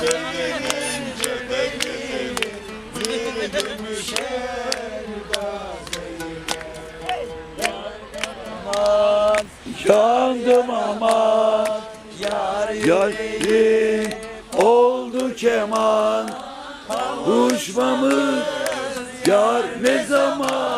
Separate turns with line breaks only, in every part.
Sevginin cebeğini bir gümüş elbaseyle
Yandım aman Yarim oldu keman
Kavuşmamız yar ne zaman?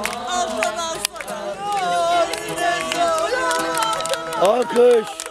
Alsana.
Alkış.